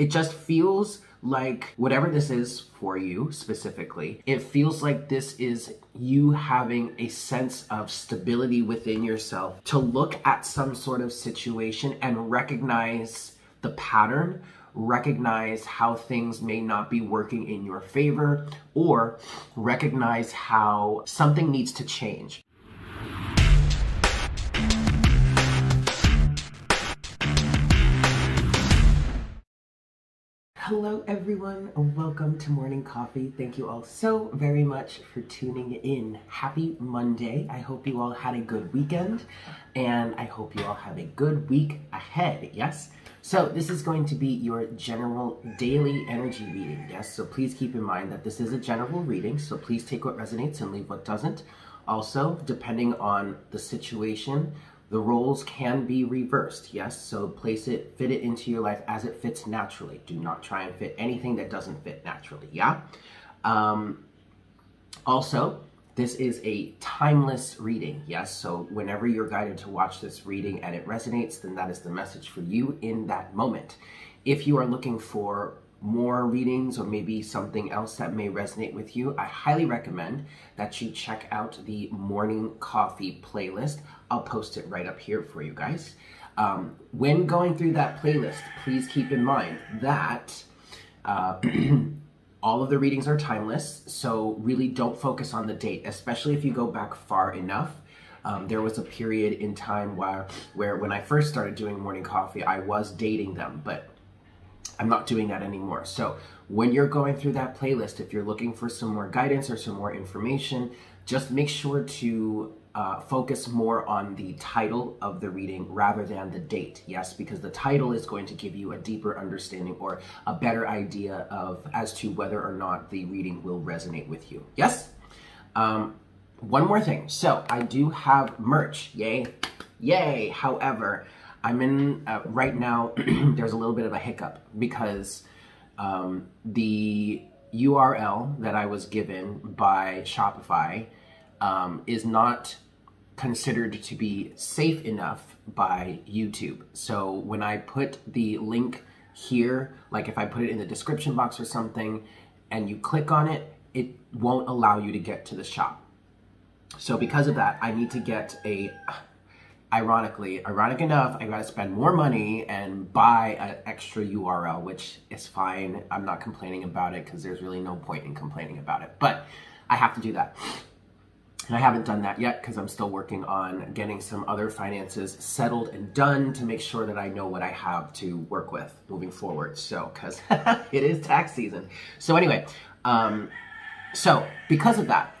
It just feels like whatever this is for you specifically, it feels like this is you having a sense of stability within yourself to look at some sort of situation and recognize the pattern recognize how things may not be working in your favor, or recognize how something needs to change. Hello, everyone. Welcome to Morning Coffee. Thank you all so very much for tuning in. Happy Monday. I hope you all had a good weekend and I hope you all have a good week ahead. Yes? So, this is going to be your general daily energy reading. Yes? So, please keep in mind that this is a general reading. So, please take what resonates and leave what doesn't. Also, depending on the situation, the roles can be reversed, yes? So place it, fit it into your life as it fits naturally. Do not try and fit anything that doesn't fit naturally, yeah? Um, also, this is a timeless reading, yes? So whenever you're guided to watch this reading and it resonates, then that is the message for you in that moment. If you are looking for more readings or maybe something else that may resonate with you, I highly recommend that you check out the Morning Coffee playlist. I'll post it right up here for you guys. Um, when going through that playlist, please keep in mind that uh, all of the readings are timeless, so really don't focus on the date, especially if you go back far enough. Um, there was a period in time where, where when I first started doing morning coffee, I was dating them, but I'm not doing that anymore. So when you're going through that playlist, if you're looking for some more guidance or some more information, just make sure to uh, focus more on the title of the reading rather than the date. Yes, because the title is going to give you a deeper understanding or a better idea of as to whether or not the reading will resonate with you. Yes. Um, one more thing. So I do have merch. Yay, yay. However, I'm in uh, right now. there's a little bit of a hiccup because um, the URL that I was given by Shopify um, is not considered to be safe enough by YouTube. So when I put the link here, like if I put it in the description box or something, and you click on it, it won't allow you to get to the shop. So because of that, I need to get a ironically, ironic enough, I gotta spend more money and buy an extra URL, which is fine. I'm not complaining about it because there's really no point in complaining about it. But I have to do that. And I haven't done that yet because I'm still working on getting some other finances settled and done to make sure that I know what I have to work with moving forward. So, because it is tax season. So, anyway, um, so because of that,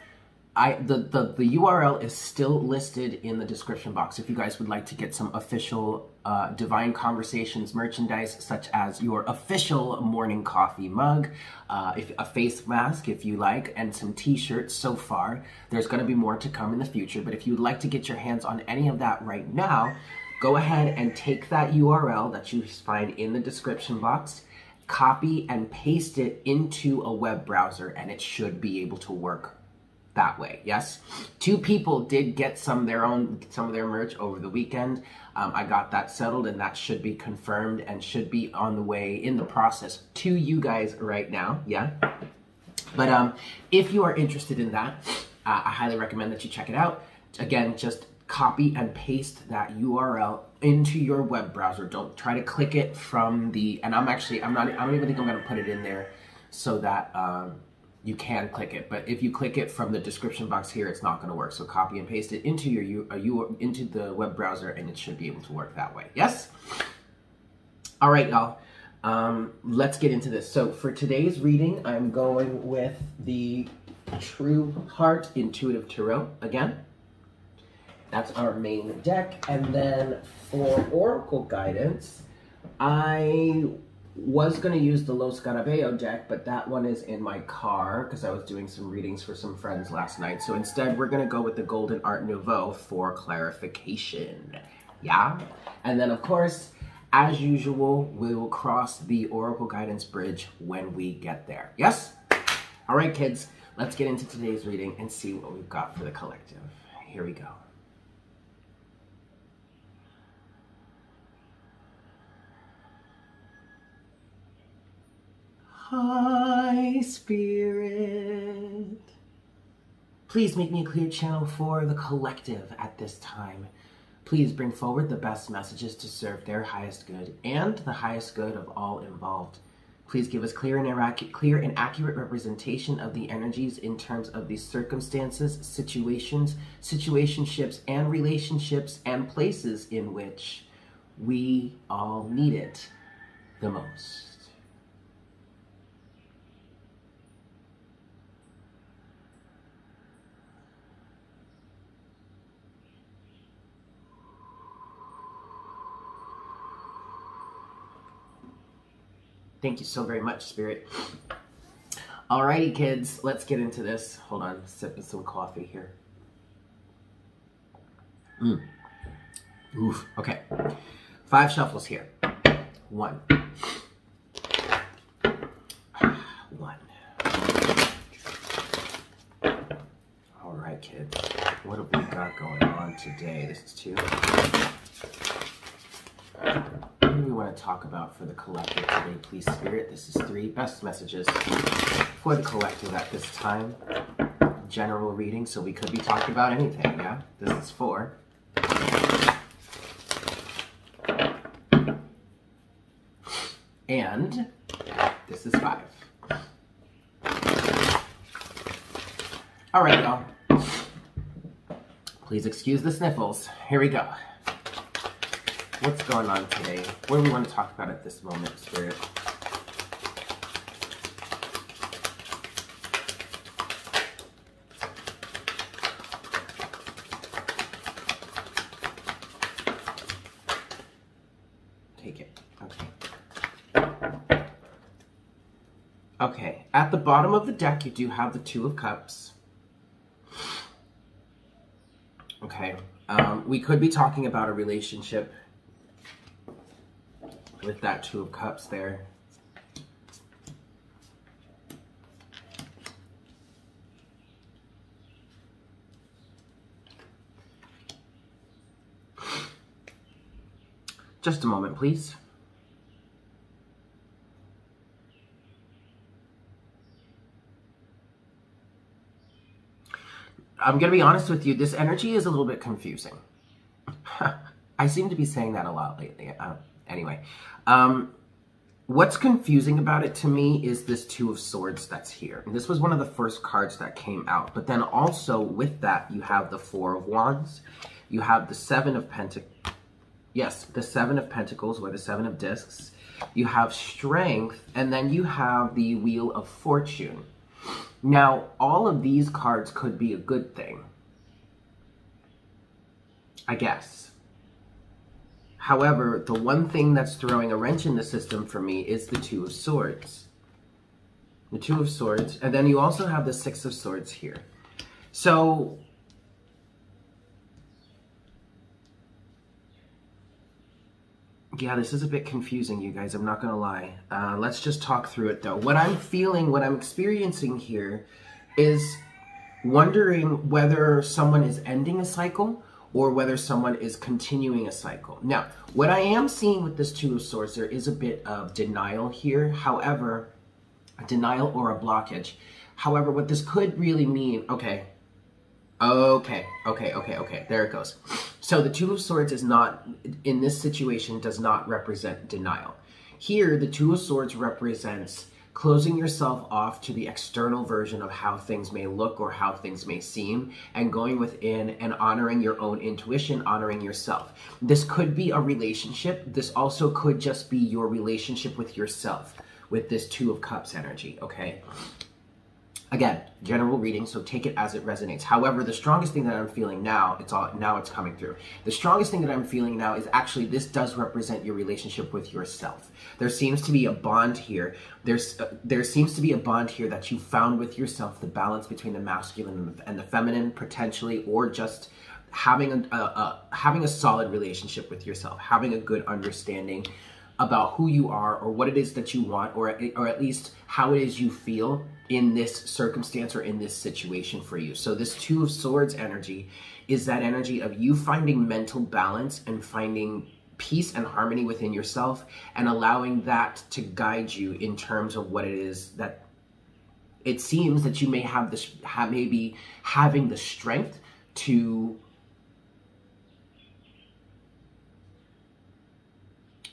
I the, the the URL is still listed in the description box if you guys would like to get some official uh, Divine Conversations merchandise, such as your official morning coffee mug, uh, if, a face mask if you like, and some t-shirts so far. There's going to be more to come in the future, but if you'd like to get your hands on any of that right now, go ahead and take that URL that you find in the description box, copy and paste it into a web browser, and it should be able to work that way. Yes, two people did get some their own some of their merch over the weekend. Um, I got that settled, and that should be confirmed and should be on the way in the process to you guys right now. Yeah. But um, if you are interested in that, uh, I highly recommend that you check it out. Again, just copy and paste that URL into your web browser. Don't try to click it from the. And I'm actually I'm not. I don't even think I'm to put it in there so that. Um, you can click it. But if you click it from the description box here, it's not going to work. So copy and paste it into your you uh, into the web browser, and it should be able to work that way. Yes. All right, y'all. Um, let's get into this. So for today's reading, I'm going with the True Heart Intuitive Tarot again. That's our main deck. And then for Oracle guidance, I was going to use the Los Scarabeo deck, but that one is in my car because I was doing some readings for some friends last night. So instead, we're going to go with the Golden Art Nouveau for clarification. Yeah? And then, of course, as usual, we will cross the Oracle Guidance Bridge when we get there. Yes? All right, kids, let's get into today's reading and see what we've got for the collective. Here we go. Hi, Spirit. Please make me a clear channel for the collective at this time. Please bring forward the best messages to serve their highest good and the highest good of all involved. Please give us clear and, clear and accurate representation of the energies in terms of the circumstances, situations, situationships, and relationships and places in which we all need it the most. Thank you so very much, Spirit. Alrighty, kids, let's get into this. Hold on, sipping some coffee here. Mm. Oof. Okay. Five shuffles here. One. One. All right, kids. What have we got going on today? This is two want to talk about for the collective today, please, Spirit? This is three best messages for the collective at this time. General reading, so we could be talking about anything, yeah? This is four. And this is five. All right, y'all. Please excuse the sniffles. Here we go what's going on today? What do we want to talk about at this moment, Spirit? Take it. Okay. Okay, at the bottom of the deck, you do have the Two of Cups. Okay, um, we could be talking about a relationship with that Two of Cups there. Just a moment, please. I'm going to be honest with you, this energy is a little bit confusing. I seem to be saying that a lot lately. Anyway, um, what's confusing about it to me is this Two of Swords that's here. And this was one of the first cards that came out. But then also with that, you have the Four of Wands. You have the Seven of Pentacles. Yes, the Seven of Pentacles or the Seven of Discs. You have Strength. And then you have the Wheel of Fortune. Now, all of these cards could be a good thing. I guess. However, the one thing that's throwing a wrench in the system for me is the Two of Swords. The Two of Swords. And then you also have the Six of Swords here. So, yeah, this is a bit confusing, you guys. I'm not going to lie. Uh, let's just talk through it, though. What I'm feeling, what I'm experiencing here is wondering whether someone is ending a cycle or whether someone is continuing a cycle. Now, what I am seeing with this Two of Swords, there is a bit of denial here. However, a denial or a blockage. However, what this could really mean, okay, okay, okay, okay, okay, there it goes. So the Two of Swords is not, in this situation, does not represent denial. Here, the Two of Swords represents closing yourself off to the external version of how things may look or how things may seem, and going within and honoring your own intuition, honoring yourself. This could be a relationship. This also could just be your relationship with yourself with this Two of Cups energy, okay? Again, general reading, so take it as it resonates. However, the strongest thing that I'm feeling now, it's all now it's coming through. The strongest thing that I'm feeling now is actually this does represent your relationship with yourself. There seems to be a bond here. There's uh, there seems to be a bond here that you found with yourself, the balance between the masculine and the, feminine potentially, or just having a, a, a having a solid relationship with yourself, having a good understanding about who you are or what it is that you want or, or at least how it is you feel in this circumstance or in this situation for you. So this two of swords energy is that energy of you finding mental balance and finding peace and harmony within yourself and allowing that to guide you in terms of what it is that it seems that you may have this have maybe having the strength to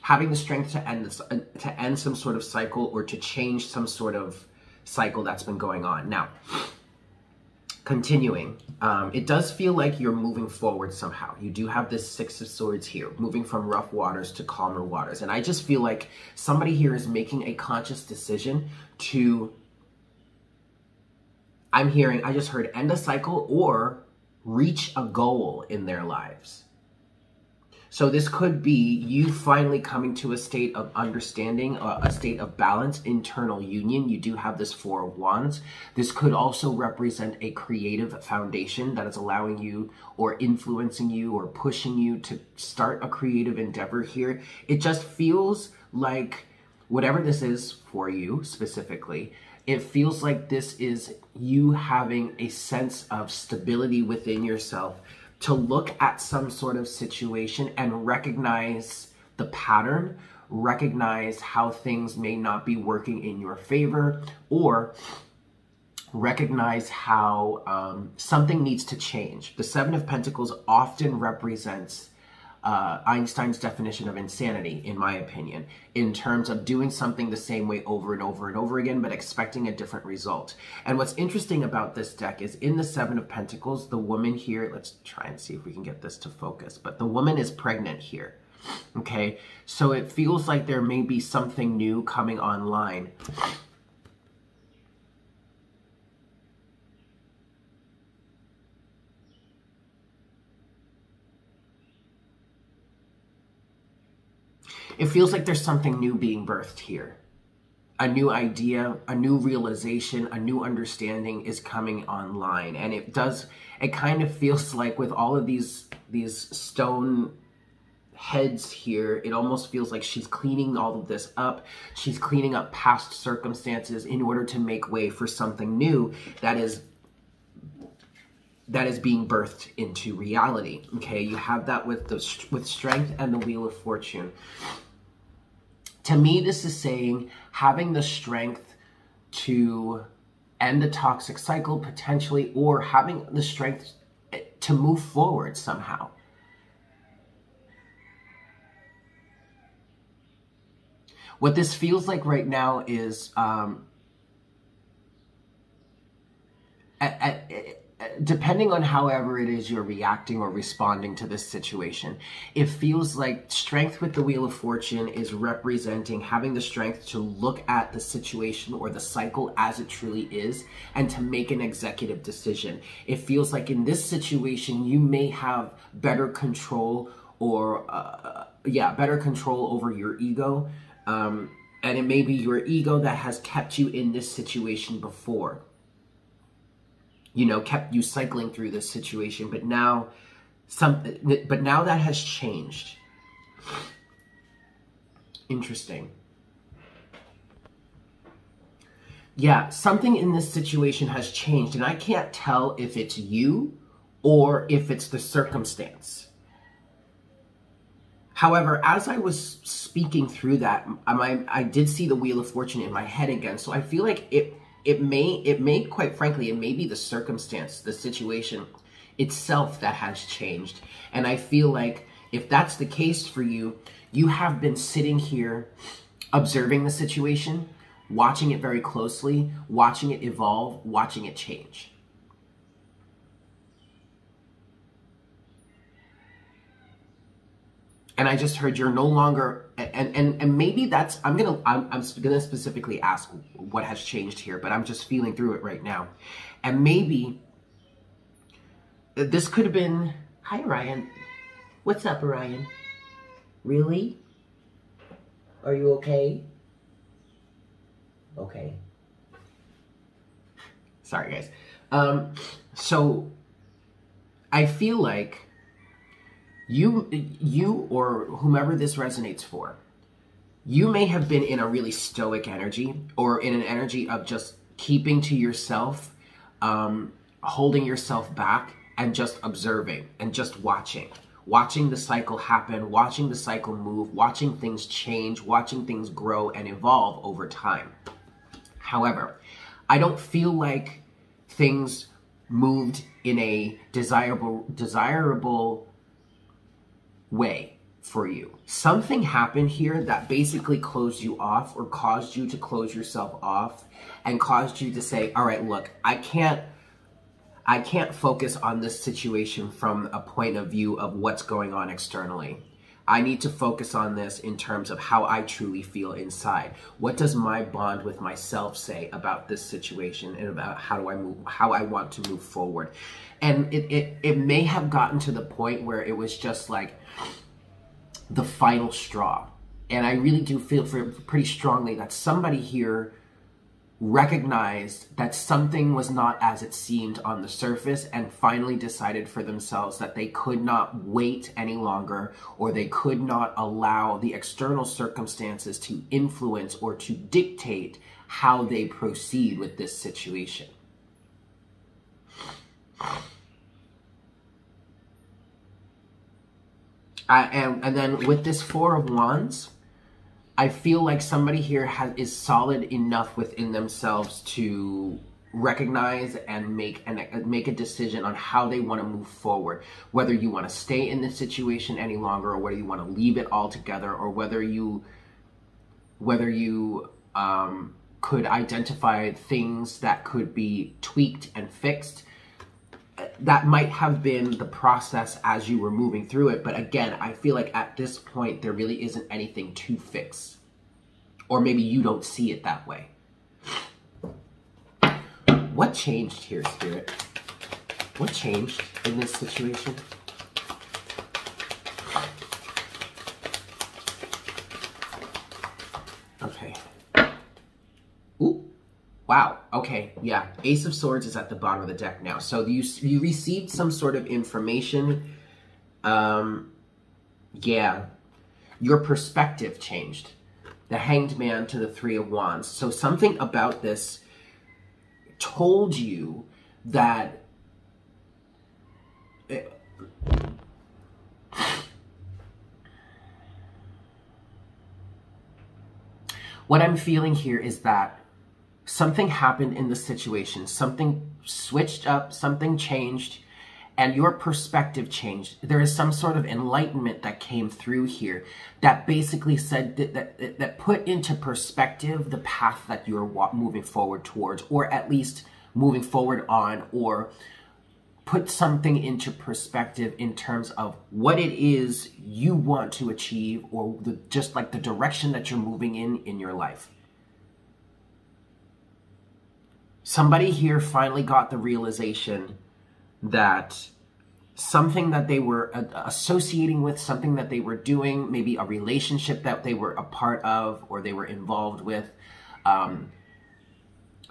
having the strength to end this, uh, to end some sort of cycle or to change some sort of cycle that's been going on. Now, continuing, um, it does feel like you're moving forward somehow. You do have this Six of Swords here, moving from rough waters to calmer waters. And I just feel like somebody here is making a conscious decision to I'm hearing, I just heard end a cycle or reach a goal in their lives. So this could be you finally coming to a state of understanding, uh, a state of balance, internal union. You do have this Four of Wands. This could also represent a creative foundation that is allowing you or influencing you or pushing you to start a creative endeavor here. It just feels like whatever this is for you specifically, it feels like this is you having a sense of stability within yourself to look at some sort of situation and recognize the pattern, recognize how things may not be working in your favor, or recognize how um, something needs to change. The Seven of Pentacles often represents uh, Einstein's definition of insanity, in my opinion, in terms of doing something the same way over and over and over again, but expecting a different result. And what's interesting about this deck is in the Seven of Pentacles, the woman here, let's try and see if we can get this to focus, but the woman is pregnant here. Okay, so it feels like there may be something new coming online. It feels like there's something new being birthed here. A new idea, a new realization, a new understanding is coming online. And it does, it kind of feels like with all of these, these stone heads here, it almost feels like she's cleaning all of this up. She's cleaning up past circumstances in order to make way for something new that is that is being birthed into reality. Okay, you have that with the with strength and the wheel of fortune. To me, this is saying having the strength to end a toxic cycle potentially, or having the strength to move forward somehow. What this feels like right now is um, at, at, depending on however it is you're reacting or responding to this situation, it feels like strength with the Wheel of Fortune is representing having the strength to look at the situation or the cycle as it truly is and to make an executive decision. It feels like in this situation, you may have better control or, uh, yeah, better control over your ego. Um, and it may be your ego that has kept you in this situation before you know, kept you cycling through this situation. But now, some, but now that has changed. Interesting. Yeah, something in this situation has changed, and I can't tell if it's you or if it's the circumstance. However, as I was speaking through that, I, I did see the Wheel of Fortune in my head again, so I feel like it it may it may quite frankly it may be the circumstance the situation itself that has changed. And i feel like if that's the case for you you have been sitting here observing the situation watching it very closely watching it evolve watching it change and I just heard you're no longer and and and maybe that's I'm gonna I'm, I'm gonna specifically ask what has changed here, but I'm just feeling through it right now, and maybe this could have been. Hi, Ryan. What's up, Ryan? Really? Are you okay? Okay. Sorry, guys. Um, so I feel like you you or whomever this resonates for you may have been in a really stoic energy or in an energy of just keeping to yourself um, holding yourself back and just observing and just watching watching the cycle happen, watching the cycle move, watching things change, watching things grow and evolve over time. However, I don't feel like things moved in a desirable desirable way for you. Something happened here that basically closed you off or caused you to close yourself off and caused you to say, "All right, look, I can't I can't focus on this situation from a point of view of what's going on externally. I need to focus on this in terms of how I truly feel inside. What does my bond with myself say about this situation and about how do I move, how I want to move forward? And it, it, it may have gotten to the point where it was just like the final straw. And I really do feel for, pretty strongly that somebody here recognized that something was not as it seemed on the surface and finally decided for themselves that they could not wait any longer or they could not allow the external circumstances to influence or to dictate how they proceed with this situation. Uh, and, and then with this Four of Wands, I feel like somebody here has, is solid enough within themselves to recognize and make and make a decision on how they want to move forward. Whether you want to stay in this situation any longer or whether you want to leave it altogether or whether you whether you um, could identify things that could be tweaked and fixed that might have been the process as you were moving through it. But again, I feel like at this point, there really isn't anything to fix. Or maybe you don't see it that way. What changed here, Spirit? What changed in this situation? Okay. Wow. Okay. Yeah. Ace of Swords is at the bottom of the deck now. So you you received some sort of information. Um, yeah. Your perspective changed. The Hanged Man to the Three of Wands. So something about this told you that. It, what I'm feeling here is that something happened in the situation, something switched up, something changed, and your perspective changed. There is some sort of enlightenment that came through here that basically said that, that, that put into perspective the path that you're moving forward towards, or at least moving forward on, or put something into perspective in terms of what it is you want to achieve or the, just like the direction that you're moving in in your life. Somebody here finally got the realization that something that they were associating with, something that they were doing, maybe a relationship that they were a part of or they were involved with, um,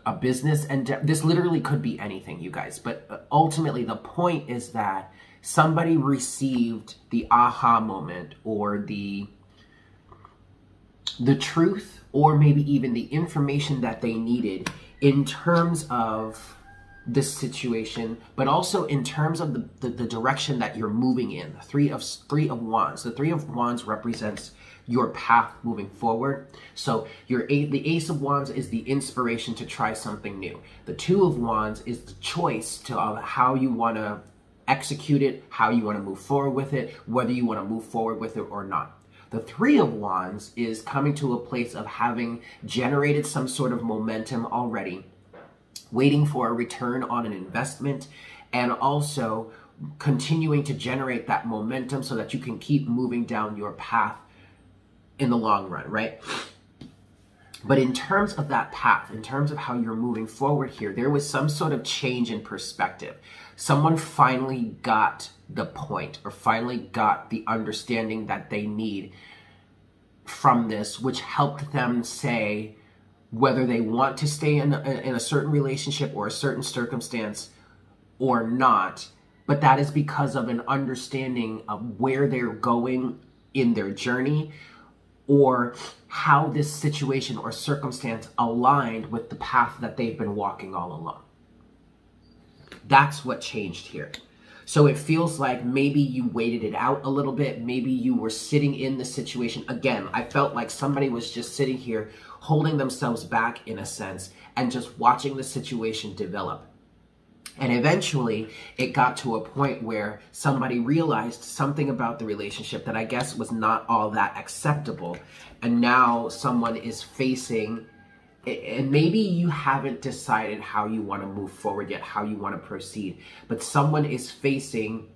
a business, and this literally could be anything, you guys. But ultimately, the point is that somebody received the aha moment or the the truth or maybe even the information that they needed in terms of this situation, but also in terms of the, the, the, direction that you're moving in. Three of three of wands. The three of wands represents your path moving forward. So your the ace of wands is the inspiration to try something new. The two of wands is the choice to how you want to execute it, how you want to move forward with it, whether you want to move forward with it or not. The Three of Wands is coming to a place of having generated some sort of momentum already, waiting for a return on an investment, and also continuing to generate that momentum so that you can keep moving down your path in the long run, right? But in terms of that path, in terms of how you're moving forward here, there was some sort of change in perspective. Someone finally got the point or finally got the understanding that they need from this, which helped them say whether they want to stay in a, in a certain relationship or a certain circumstance or not. But that is because of an understanding of where they're going in their journey or how this situation or circumstance aligned with the path that they've been walking all along. That's what changed here. So it feels like maybe you waited it out a little bit. Maybe you were sitting in the situation. Again, I felt like somebody was just sitting here holding themselves back in a sense and just watching the situation develop. And eventually, it got to a point where somebody realized something about the relationship that I guess was not all that acceptable. And now someone is facing, and maybe you haven't decided how you want to move forward yet, how you want to proceed, but someone is facing.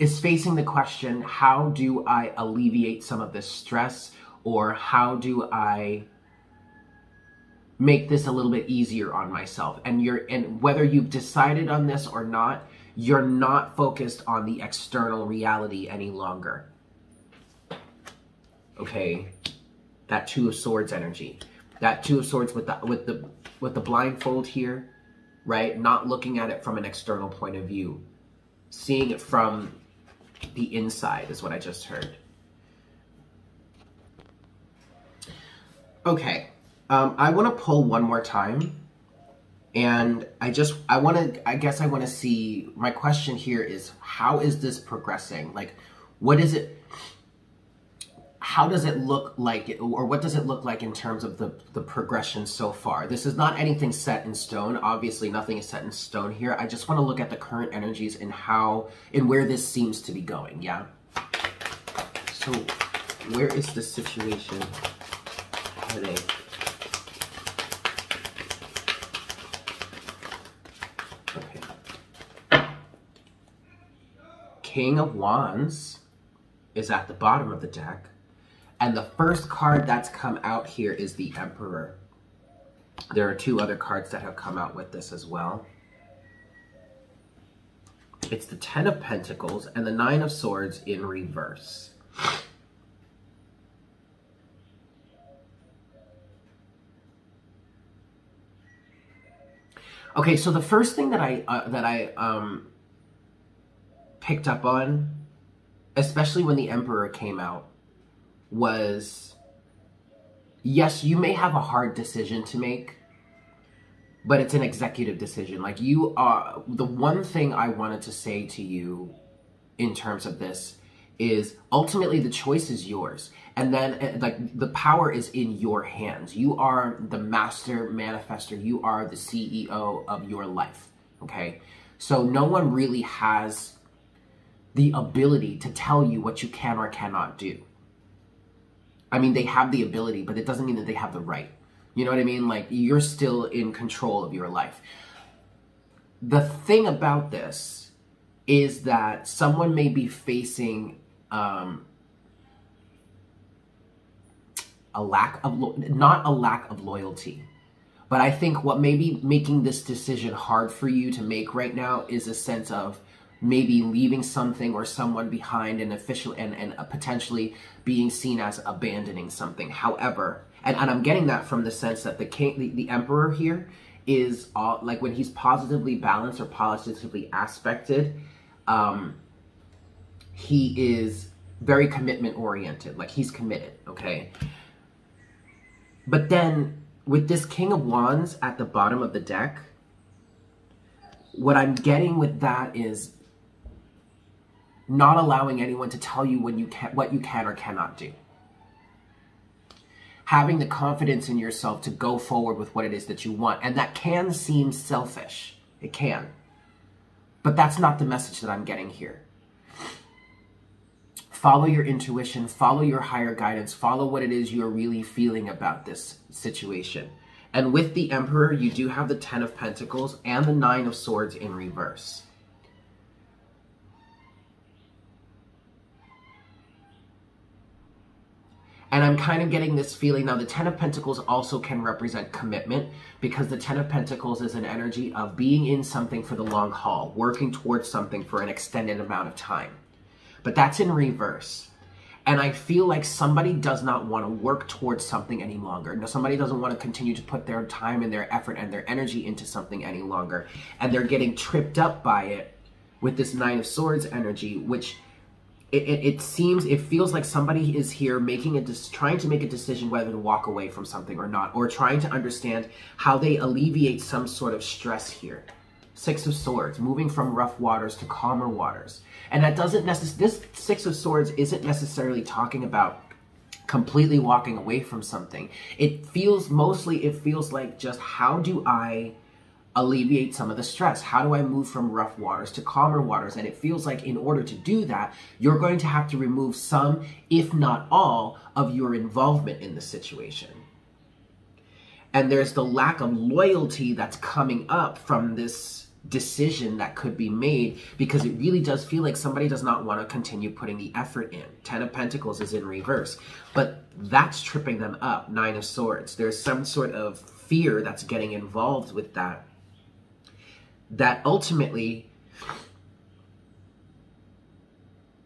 is facing the question how do I alleviate some of this stress or how do I make this a little bit easier on myself and you're and whether you've decided on this or not you're not focused on the external reality any longer okay that two of swords energy that two of swords with the with the with the blindfold here right not looking at it from an external point of view seeing it from the inside is what i just heard okay um, I want to pull one more time. And I just, I want to, I guess I want to see, my question here is, how is this progressing? Like, what is it, how does it look like, or what does it look like in terms of the, the progression so far? This is not anything set in stone. Obviously, nothing is set in stone here. I just want to look at the current energies and how, and where this seems to be going, yeah? So, where is the situation today? King of Wands is at the bottom of the deck. And the first card that's come out here is the Emperor. There are two other cards that have come out with this as well. It's the Ten of Pentacles and the Nine of Swords in reverse. Okay, so the first thing that I uh, that I um, picked up on, especially when the Emperor came out, was yes, you may have a hard decision to make, but it's an executive decision. Like you are, the one thing I wanted to say to you in terms of this is ultimately the choice is yours. And then eh, like the power is in your hands. You are the master manifester. You are the CEO of your life. Okay. So no one really has the ability to tell you what you can or cannot do. I mean, they have the ability, but it doesn't mean that they have the right. You know what I mean? Like, you're still in control of your life. The thing about this is that someone may be facing um, a lack of, not a lack of loyalty, but I think what may be making this decision hard for you to make right now is a sense of maybe leaving something or someone behind and official and, and potentially being seen as abandoning something. However, and, and I'm getting that from the sense that the king, the, the emperor here is all, like when he's positively balanced or positively aspected, um, he is very commitment oriented. Like he's committed, okay? But then with this King of Wands at the bottom of the deck, what I'm getting with that is not allowing anyone to tell you when you can, what you can or cannot do. Having the confidence in yourself to go forward with what it is that you want. And that can seem selfish. It can. But that's not the message that I'm getting here. Follow your intuition, follow your higher guidance, follow what it is you're really feeling about this situation. And with the Emperor, you do have the Ten of Pentacles and the Nine of Swords in reverse. And I'm kind of getting this feeling now the Ten of Pentacles also can represent commitment because the Ten of Pentacles is an energy of being in something for the long haul, working towards something for an extended amount of time. But that's in reverse. And I feel like somebody does not want to work towards something any longer. No, somebody doesn't want to continue to put their time and their effort and their energy into something any longer. And they're getting tripped up by it with this Nine of Swords energy, which it, it, it, seems it feels like somebody is here making a trying to make a decision whether to walk away from something or not or trying to understand how they alleviate some sort of stress here. Six of swords moving from rough waters to calmer waters. And that doesn't necessarily this six of swords isn't necessarily talking about completely walking away from something. It feels mostly it feels like just how do i alleviate some of the stress? How do I move from rough waters to calmer waters? And it feels like in order to do that, you're going to have to remove some, if not all, of your involvement in the situation. And there's the lack of loyalty that's coming up from this decision that could be made because it really does feel like somebody does not want to continue putting the effort in. Ten of Pentacles is in reverse, but that's tripping them up. Nine of Swords. There's some sort of fear that's getting involved with that that ultimately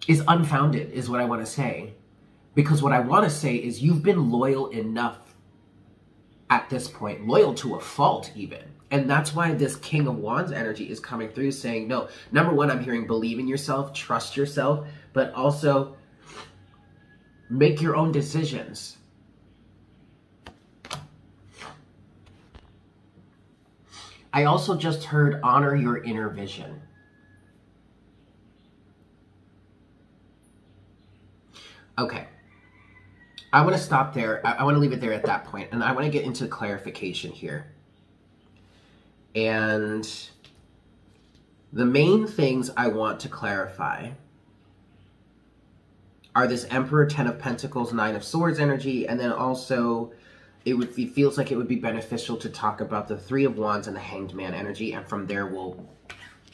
is unfounded, is what I want to say. Because what I want to say is you've been loyal enough at this point, loyal to a fault, even. And that's why this King of Wands energy is coming through saying, no, number one, I'm hearing believe in yourself, trust yourself, but also make your own decisions. I also just heard honor your inner vision. Okay. I want to stop there. I, want to leave it there at that point, and I want to get into clarification here. And the main things I want to clarify are this Emperor, Ten of Pentacles, Nine of Swords energy, and then also it would it feels like it would be beneficial to talk about the Three of Wands and the Hanged Man energy, and from there we'll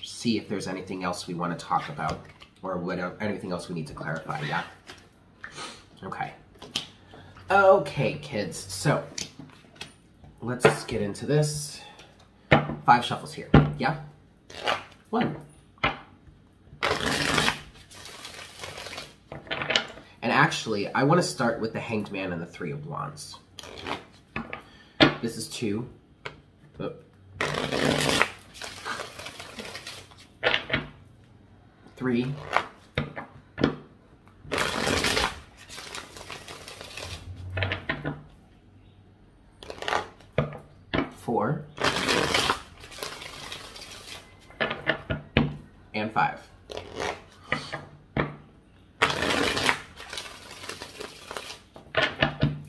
see if there's anything else we want to talk about or whatever, anything else we need to clarify. Yeah. Okay. Okay, kids. So let's get into this. Five shuffles here. Yeah. One. And actually, I want to start with the Hanged Man and the Three of Wands. This is two. Oh. Three. Four. And five.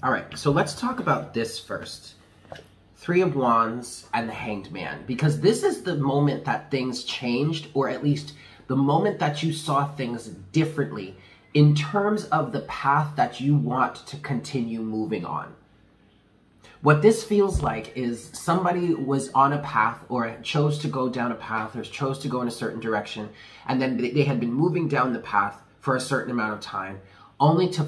All right, so let's talk about this first. Three of Wands, and the Hanged Man. Because this is the moment that things changed, or at least the moment that you saw things differently in terms of the path that you want to continue moving on. What this feels like is somebody was on a path or chose to go down a path or chose to go in a certain direction, and then they had been moving down the path for a certain amount of time, only to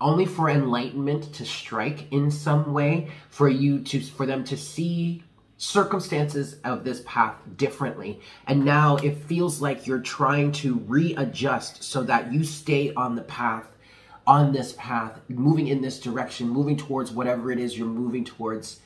only for enlightenment to strike in some way for you to for them to see circumstances of this path differently. And now it feels like you're trying to readjust so that you stay on the path on this path moving in this direction moving towards whatever it is you're moving towards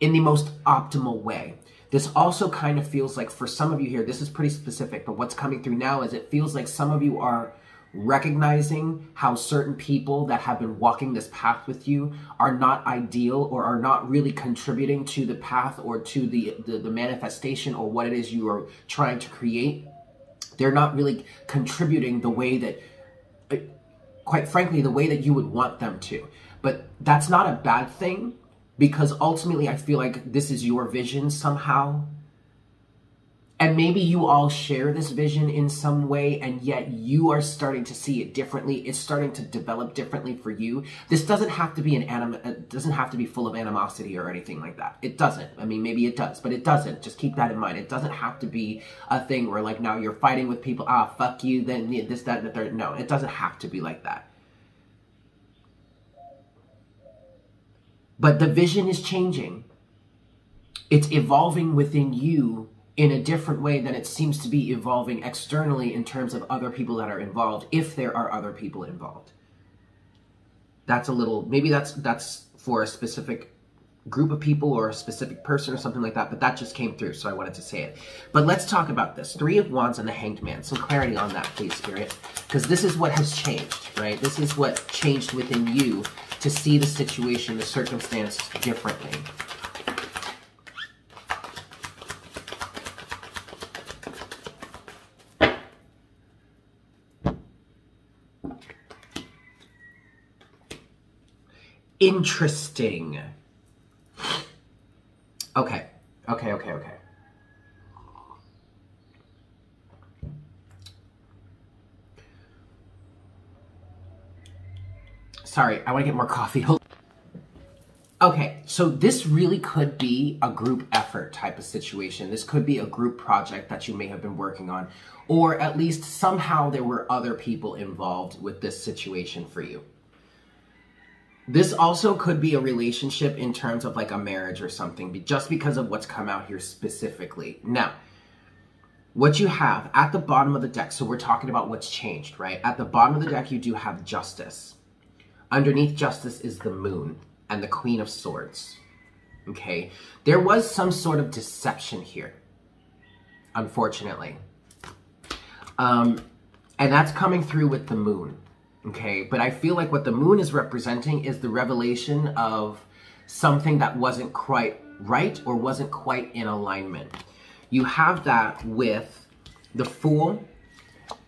in the most optimal way. This also kind of feels like for some of you here this is pretty specific but what's coming through now is it feels like some of you are recognizing how certain people that have been walking this path with you are not ideal or are not really contributing to the path or to the, the, the manifestation or what it is you are trying to create. They're not really contributing the way that, uh, quite frankly, the way that you would want them to. But that's not a bad thing because ultimately I feel like this is your vision somehow and maybe you all share this vision in some way, and yet you are starting to see it differently. It's starting to develop differently for you. This doesn't have to be an anim- it uh, doesn't have to be full of animosity or anything like that. It doesn't. I mean, maybe it does, but it doesn't. Just keep that in mind. It doesn't have to be a thing where like now you're fighting with people. Ah, fuck you. Then this, that, and the third. No, it doesn't have to be like that. But the vision is changing. It's evolving within you in a different way than it seems to be evolving externally in terms of other people that are involved, if there are other people involved. That's a little, maybe that's, that's for a specific group of people or a specific person or something like that, but that just came through, so I wanted to say it. But let's talk about this. Three of Wands and the Hanged Man. Some clarity on that, please, Spirit. Because this is what has changed, right? This is what changed within you to see the situation, the circumstance differently. Interesting. Okay. Okay, okay, okay. Sorry, I want to get more coffee. Okay, so this really could be a group effort type of situation. This could be a group project that you may have been working on, or at least somehow there were other people involved with this situation for you. This also could be a relationship in terms of like a marriage or something, just because of what's come out here specifically. Now, what you have at the bottom of the deck, so we're talking about what's changed, right? At the bottom of the deck, you do have justice. Underneath justice is the moon and the queen of swords. Okay? There was some sort of deception here, unfortunately. Um, and that's coming through with the moon. Okay, but I feel like what the moon is representing is the revelation of something that wasn't quite right or wasn't quite in alignment. You have that with the Fool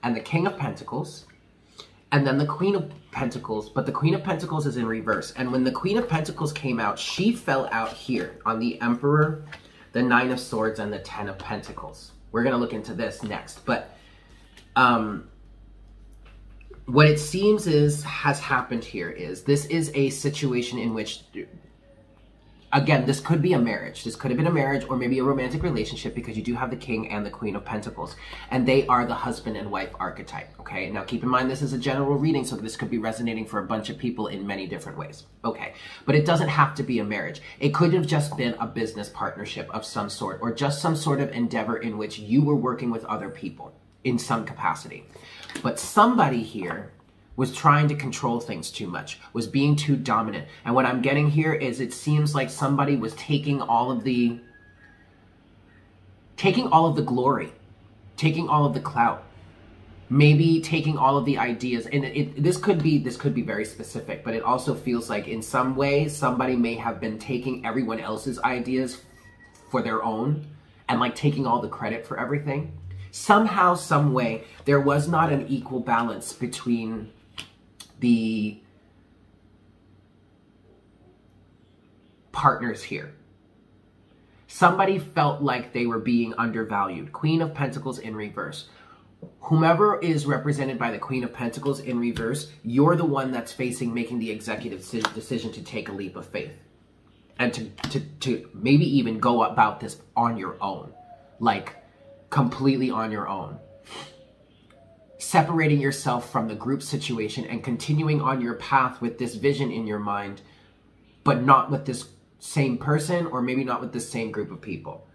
and the King of Pentacles, and then the Queen of Pentacles, but the Queen of Pentacles is in reverse. And when the Queen of Pentacles came out, she fell out here on the Emperor, the Nine of Swords, and the Ten of Pentacles. We're going to look into this next, but um, what it seems is has happened here is this is a situation in which again this could be a marriage. This could have been a marriage or maybe a romantic relationship because you do have the king and the queen of pentacles. And they are the husband and wife archetype okay? Now keep in mind this is a general reading so this could be resonating for a bunch of people in many different ways okay? But it doesn't have to be a marriage. It could have just been a business partnership of some sort or just some sort of endeavor in which you were working with other people in some capacity but somebody here was trying to control things too much, was being too dominant. And what I'm getting here is it seems like somebody was taking all of the taking all of the glory, taking all of the clout, maybe taking all of the ideas and it, it, this could be this could be very specific but it also feels like in some way somebody may have been taking everyone else's ideas for their own and like taking all the credit for everything somehow, some way, there was not an equal balance between the partners here. Somebody felt like they were being undervalued. Queen of Pentacles in reverse. Whomever is represented by the Queen of Pentacles in reverse, you're the one that's facing making the executive decision to take a leap of faith. And to, to, to maybe even go about this on your own. Like, completely on your own. Separating yourself from the group situation and continuing on your path with this vision in your mind, but not with this same person or maybe not with the same group of people.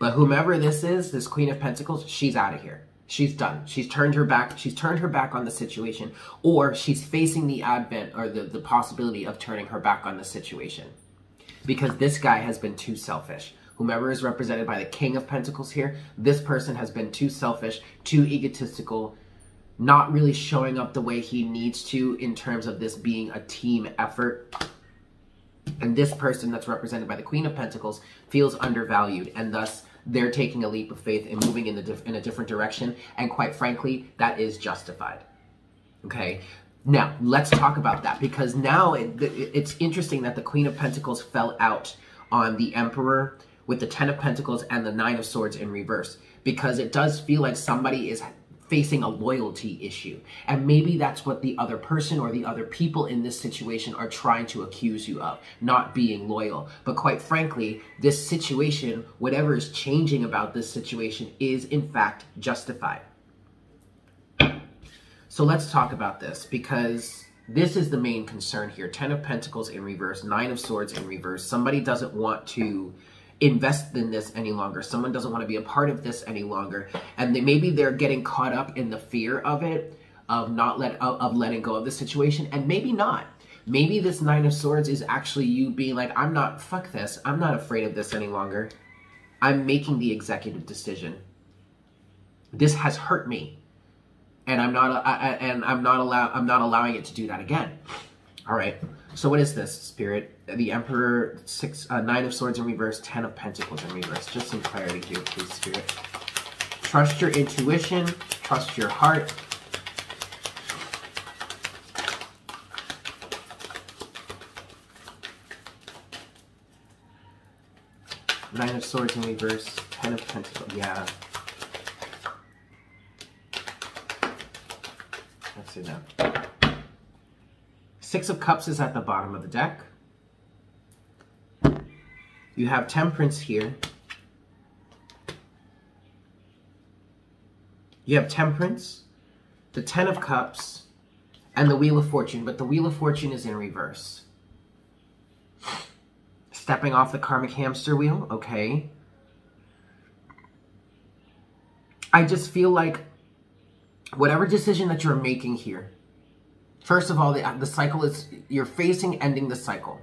But whomever this is, this Queen of Pentacles, she's out of here. She's done. She's turned her back. She's turned her back on the situation, or she's facing the advent or the, the possibility of turning her back on the situation because this guy has been too selfish whomever is represented by the King of Pentacles here, this person has been too selfish, too egotistical, not really showing up the way he needs to in terms of this being a team effort. And this person that's represented by the Queen of Pentacles feels undervalued and thus they're taking a leap of faith and moving in, the in a different direction. And quite frankly, that is justified. Okay. Now, let's talk about that because now it, it, it's interesting that the Queen of Pentacles fell out on the Emperor with the Ten of Pentacles and the Nine of Swords in reverse because it does feel like somebody is facing a loyalty issue. And maybe that's what the other person or the other people in this situation are trying to accuse you of, not being loyal. But quite frankly, this situation, whatever is changing about this situation, is in fact justified. So let's talk about this because this is the main concern here. Ten of Pentacles in reverse, Nine of Swords in reverse. Somebody doesn't want to invest in this any longer. Someone doesn't want to be a part of this any longer. And they, maybe they're getting caught up in the fear of it, of not let of, letting go of the situation, and maybe not. Maybe this Nine of Swords is actually you being like, I'm not, fuck this. I'm not afraid of this any longer. I'm making the executive decision. This has hurt me. And I'm not, I, and I'm not allow, I'm not allowing it to do that again. All right. So what is this, Spirit? The Emperor, six, uh, Nine of Swords in reverse, Ten of Pentacles in reverse. Just some clarity here, please, Spirit. Trust your intuition. Trust your heart. Nine of Swords in reverse, Ten of Pentacles. Yeah. That's enough. Six of Cups is at the bottom of the deck. You have Temperance here. You have Temperance, the Ten of Cups, and the Wheel of Fortune, but the Wheel of Fortune is in reverse. Stepping off the karmic hamster wheel, okay. I just feel like whatever decision that you're making here, first of all, the, the cycle is, you're facing ending the cycle.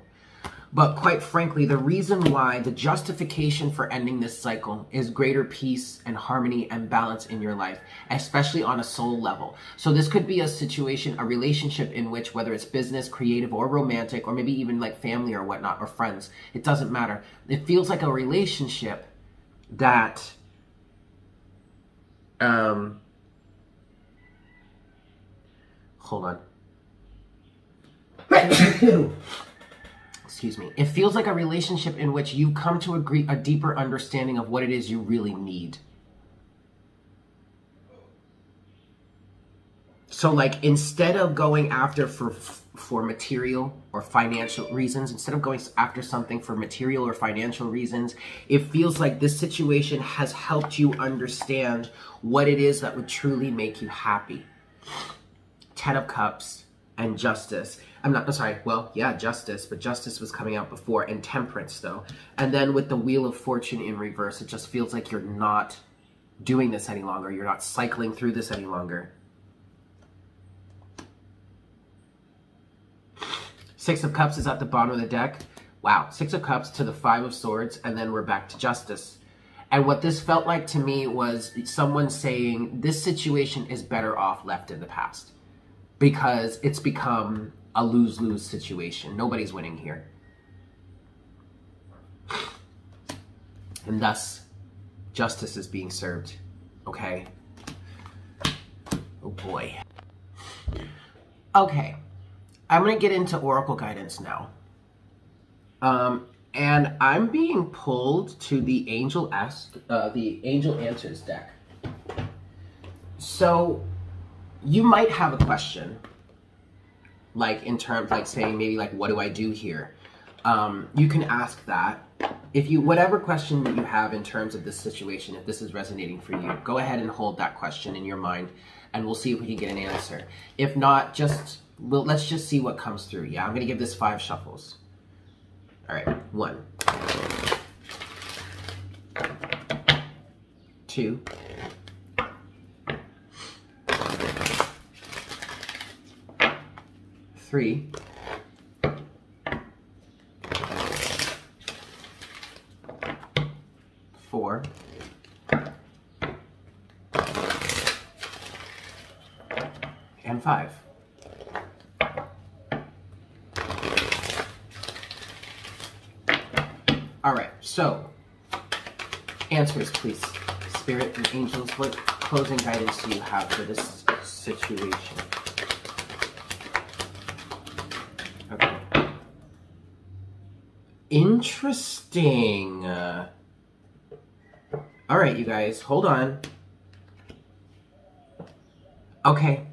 But quite frankly, the reason why the justification for ending this cycle is greater peace and harmony and balance in your life, especially on a soul level. So this could be a situation, a relationship in which whether it's business, creative, or romantic, or maybe even like family or whatnot, or friends, it doesn't matter. It feels like a relationship that um hold on. excuse me, it feels like a relationship in which you come to agree a deeper understanding of what it is you really need. So like instead of going after for for material or financial reasons, instead of going after something for material or financial reasons, it feels like this situation has helped you understand what it is that would truly make you happy. Ten of Cups and Justice. I'm not, sorry, well, yeah, Justice, but Justice was coming out before, and Temperance, though. And then with the Wheel of Fortune in reverse, it just feels like you're not doing this any longer. You're not cycling through this any longer. Six of Cups is at the bottom of the deck. Wow, Six of Cups to the Five of Swords, and then we're back to Justice. And what this felt like to me was someone saying, this situation is better off left in the past. Because it's become a lose lose situation. Nobody's winning here. And thus, justice is being served. Okay? Oh boy. Okay. I'm going to get into Oracle guidance now. Um, and I'm being pulled to the Angel S, uh, the Angel Answers deck. So, you might have a question like in terms like saying maybe like what do I do here? Um, you can ask that. If you whatever question that you have in terms of this situation, if this is resonating for you, go ahead and hold that question in your mind, and we'll see if we can get an answer. If not, just well, let's just see what comes through. Yeah, I'm gonna give this five shuffles. All right, one, two. Three. Four. And five. All right, so answers, please. Spirit and angels, what closing guidance do you have for this situation? Interesting. Uh, all right, you guys, hold on. Okay.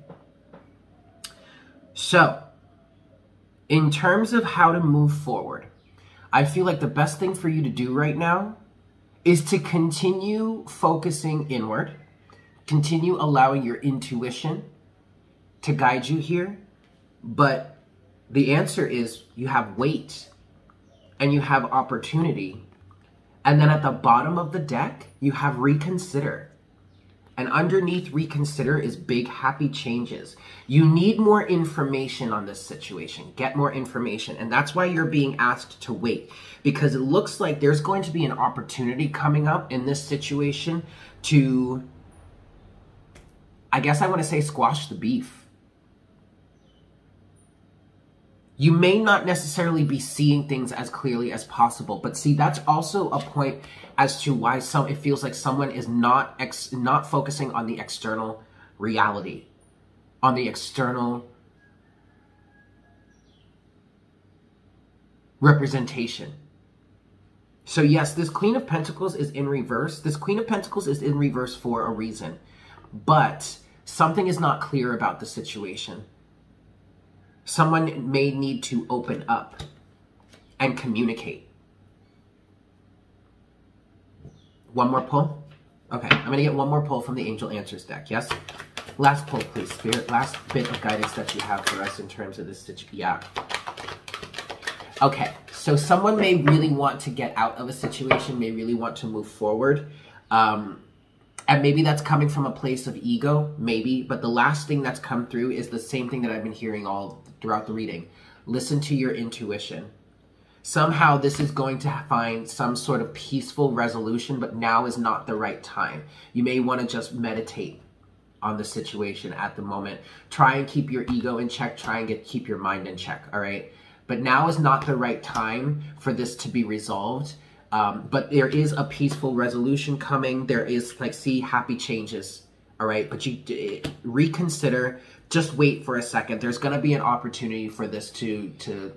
So, in terms of how to move forward, I feel like the best thing for you to do right now is to continue focusing inward, continue allowing your intuition to guide you here. But the answer is you have wait and you have opportunity. And then at the bottom of the deck, you have reconsider. And underneath reconsider is big happy changes. You need more information on this situation. Get more information. And that's why you're being asked to wait because it looks like there's going to be an opportunity coming up in this situation to, I guess I want to say, squash the beef you may not necessarily be seeing things as clearly as possible but see that's also a point as to why some it feels like someone is not ex, not focusing on the external reality on the external representation. So yes this queen of pentacles is in reverse. This queen of pentacles is in reverse for a reason. But something is not clear about the situation someone may need to open up and communicate. One more pull? Okay, I'm going to get one more pull from the Angel Answers deck, yes? Last pull, please, Spirit. Last bit of guidance that you have for us in terms of this situation. Yeah. Okay, so someone may really want to get out of a situation, may really want to move forward. Um, and maybe that's coming from a place of ego, maybe. But the last thing that's come through is the same thing that I've been hearing all throughout the reading. Listen to your intuition. Somehow this is going to find some sort of peaceful resolution, but now is not the right time. You may want to just meditate on the situation at the moment. Try and keep your ego in check. Try and get keep your mind in check. All right. But now is not the right time for this to be resolved. Um, but there is a peaceful resolution coming. There is like see happy changes. All right. But you reconsider just wait for a second. There's going to be an opportunity for this to to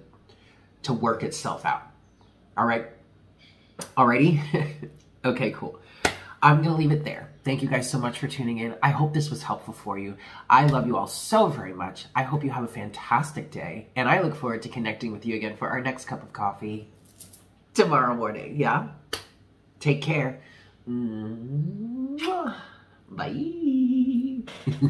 to work itself out. All right. Alrighty. okay, cool. I'm going to leave it there. Thank you guys so much for tuning in. I hope this was helpful for you. I love you all so very much. I hope you have a fantastic day, and I look forward to connecting with you again for our next cup of coffee tomorrow morning. Yeah? Take care. Mm-hmm. Bye.